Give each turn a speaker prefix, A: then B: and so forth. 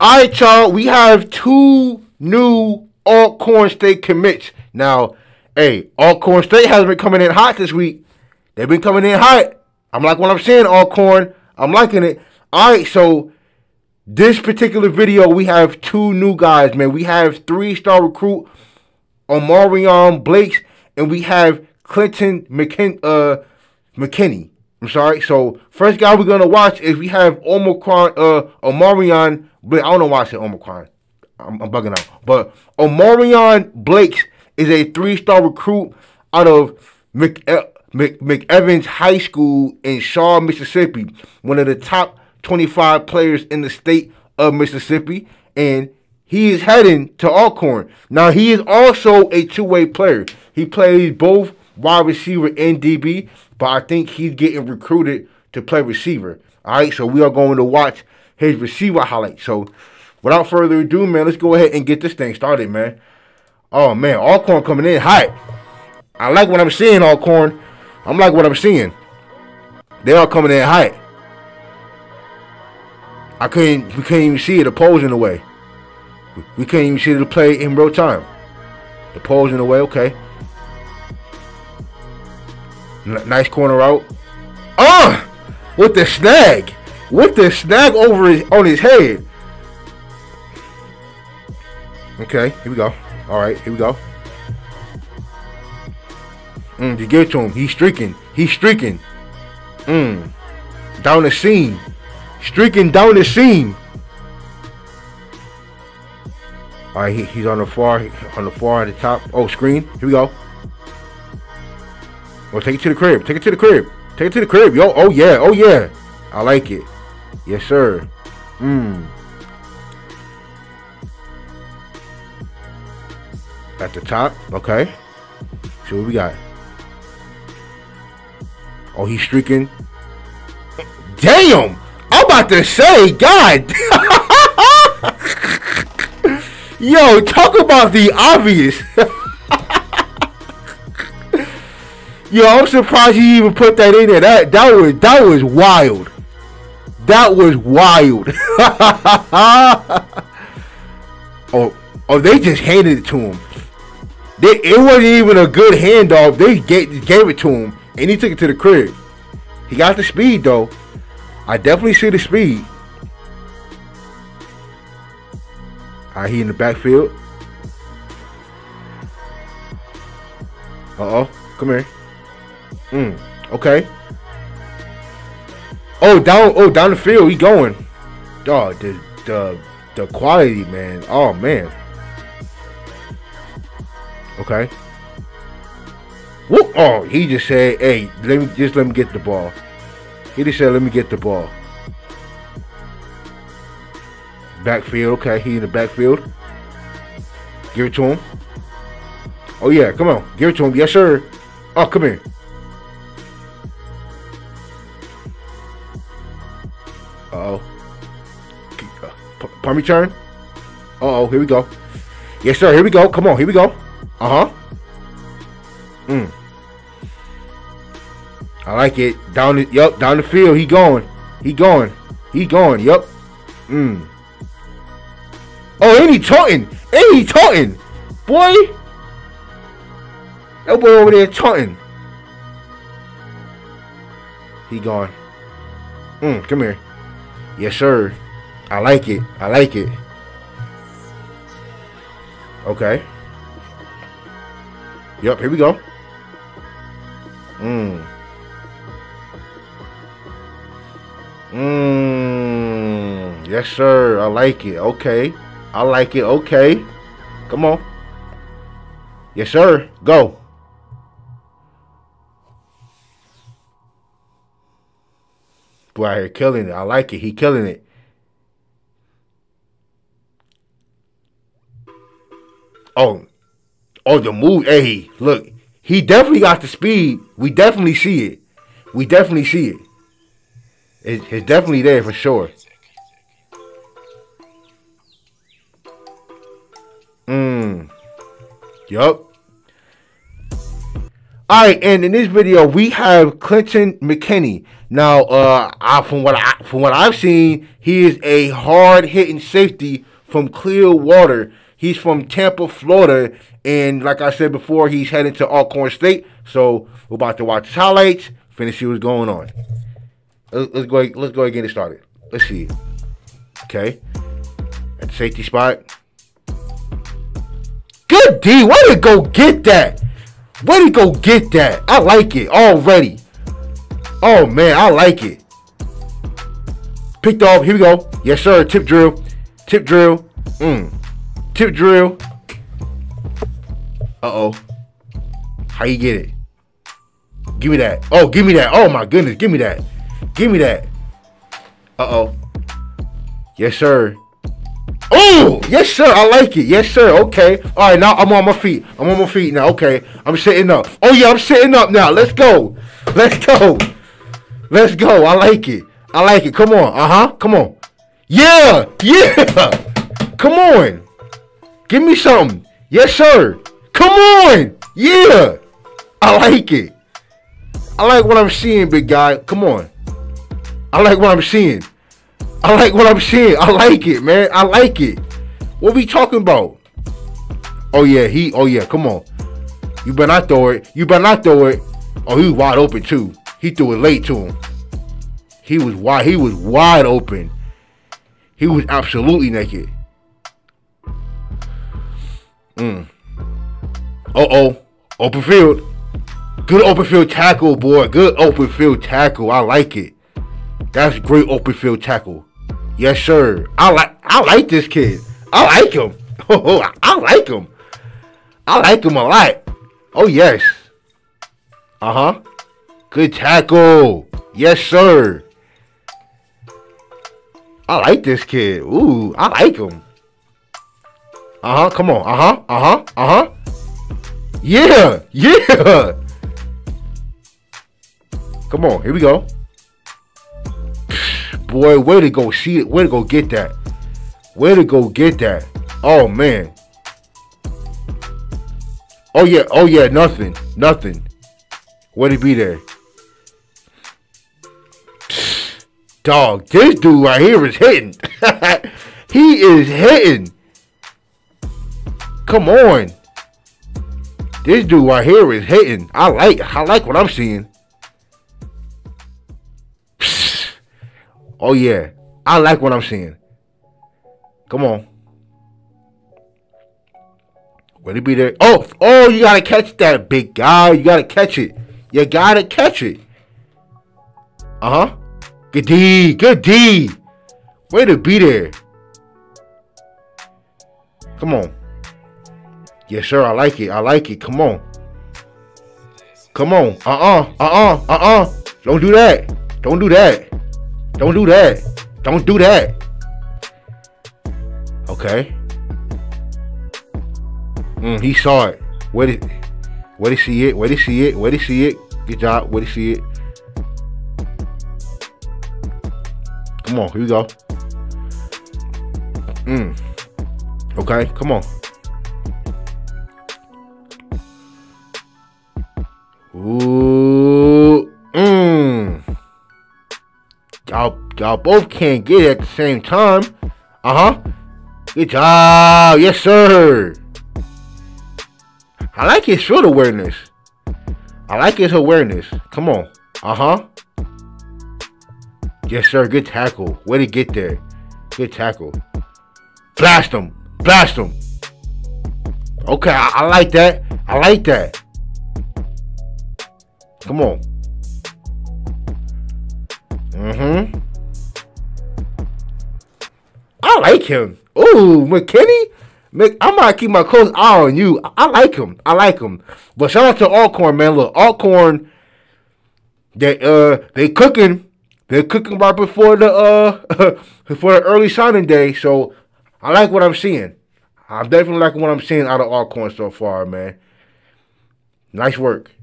A: All right, y'all. We have two new Alcorn State commits. Now, hey, Alcorn State has been coming in hot this week. They've been coming in hot. I'm like what I'm saying, Alcorn. I'm liking it. All right, so this particular video, we have two new guys, man. We have three-star recruit Omarion Blakes, and we have Clinton McKin- uh, McKinney. I'm sorry. So first guy we're gonna watch is we have Omicron, uh, Omarion. Blake. I don't know why I said Omicron. I'm, I'm bugging out. But Omarion Blakes is a three-star recruit out of Mc, Mc, McEvans High School in Shaw, Mississippi. One of the top 25 players in the state of Mississippi, and he is heading to Alcorn. Now he is also a two-way player. He plays both wide receiver and DB, but I think he's getting recruited to play receiver. All right, so we are going to watch his receiver highlights. So without further ado, man, let's go ahead and get this thing started, man. Oh man, Alcorn coming in hot. I like what I'm seeing, Alcorn. I'm like what I'm seeing. They are coming in hot. I couldn't we couldn't even see it opposing the way. We couldn't even see the play in real time. The pole's in the way, okay. Nice corner out. Ah! With the snag. With the snag over his on his head. Okay, here we go. Alright, here we go. Mm, you get to him. He's streaking. He's streaking. Mm. Down the seam. Streaking down the seam. All right, he, he's on the far, on the far at the top. Oh, screen. Here we go. Well, take it to the crib. Take it to the crib. Take it to the crib. Yo, oh yeah, oh yeah. I like it. Yes, sir. Mmm. At the top. Okay. See what we got. Oh, he's streaking. Damn! I'm about to say, God. Yo, talk about the obvious. Yo, I'm surprised you even put that in there. That that was that was wild. That was wild. oh, oh, they just handed it to him. They, it wasn't even a good handoff. They gave, gave it to him, and he took it to the crib. He got the speed though. I definitely see the speed. Alright, he in the backfield. Uh oh, come here. Mm, okay. Oh, down, oh, down the field, he going. Oh, the the the quality, man. Oh man. Okay. Whoop! Oh, he just said, "Hey, let me just let me get the ball." He just said, "Let me get the ball." Backfield, okay, he in the backfield. Give it to him. Oh yeah, come on, give it to him. Yes, sir. Oh, come here. Turn. Uh oh, here we go. Yes, sir. Here we go. Come on, here we go. Uh huh. Mm. I like it. Down the yup, down the field. He going. He going. He going. Yup. Mm. Oh, ain't he taunting? Ain't he taunting? Boy. That boy over there taunting. He gone. Mm, come here. Yes, sir. I like it. I like it. Okay. Yep, here we go. Mmm. Mmm. Yes, sir. I like it. Okay. I like it. Okay. Come on. Yes, sir. Go. Boy, here killing it. I like it. He killing it. Oh. Oh, the move. Hey, look. He definitely got the speed. We definitely see it. We definitely see it. it it's definitely there for sure. Mmm. Yup. All right, and in this video we have Clinton McKinney. Now, uh, I, from what I from what I've seen, he is a hard hitting safety from Clearwater. He's from Tampa, Florida, and like I said before, he's heading to Alcorn State. So we're about to watch his highlights, finish see what's going on. Let's go. Let's go and get it started. Let's see. Okay, at the safety spot. Good D. Where did go get that? Where did go get that? I like it already. Oh man, I like it. Picked off. Here we go. Yes, sir. Tip drill. Tip drill. Mm. Tip drill. Uh oh. How you get it? Give me that. Oh, give me that. Oh my goodness. Give me that. Give me that. Uh oh. Yes, sir. Oh, yes, sir. I like it. Yes, sir. Okay. All right, now I'm on my feet. I'm on my feet now. Okay. I'm sitting up. Oh, yeah, I'm sitting up now. Let's go. Let's go. Let's go. I like it. I like it. Come on. Uh huh. Come on. Yeah. Yeah. Come on. Give me something. Yes, sir. Come on. Yeah. I like it. I like what I'm seeing, big guy. Come on. I like what I'm seeing. I like what I'm seeing. I like it, man. I like it. What we talking about? Oh yeah, he. Oh yeah, come on. You better not throw it. You better not throw it. Oh, he was wide open too. He threw it late to him. He was wide. He was wide open. He was absolutely naked. Mm. Uh oh. Open field. Good open field tackle, boy. Good open field tackle. I like it. That's great open field tackle. Yes, sir. I like I like this kid. I like him. Oh, I like him. I like him a lot. Oh yes. Uh-huh. Good tackle. Yes, sir. I like this kid. Ooh, I like him. Uh-huh. Come on. Uh-huh. Uh-huh. Uh-huh. Yeah. Yeah. Come on. Here we go. Boy, where to go see it? Where to go get that? Where to go get that? Oh man. Oh yeah, oh yeah, nothing. Nothing. Where'd be there? Dog, this dude right here is hitting. he is hitting. Come on. This dude right here is hitting. I like I like what I'm seeing. Oh yeah, I like what I'm seeing. Come on. Will he be there? Oh, oh, you gotta catch that big guy. You gotta catch it. You gotta catch it. Uh huh. Good D. Good D. Way to be there. Come on. Yes, sir. I like it. I like it. Come on. Come on. Uh uh. Uh uh. Uh uh. Don't do that. Don't do that. Don't do that. Don't do that. Okay. Mm, he saw it. Where did where did he see it? Where did he see it? Where did he see it? Good job. Where did he see it? Come on, here we go. Mm. Okay, come on. Ooh. Mmm. Y'all, y'all both can't get it at the same time. Uh huh. Good job. Yes, sir. I like his field awareness. I like his awareness. Come on. Uh huh. Yes, sir. Good tackle. Way to get there. Good tackle. Blast him. Blast him. Okay, I, I like that. I like that. Come on. Mm-hmm. I like him. Ooh, McKinney. I might keep my close eye on you. I like him. I like him. But shout out to Alcorn, man. Look, Alcorn, they uh they cooking. They're cooking right before the uh before the early signing day. So I like what I'm seeing. I'm definitely liking what I'm seeing out of Alcorn so far, man. Nice work.